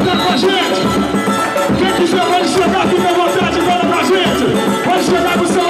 cantando com a gente. Quem quiser pode chegar, fica à vontade, para a gente. Pode chegar com o seu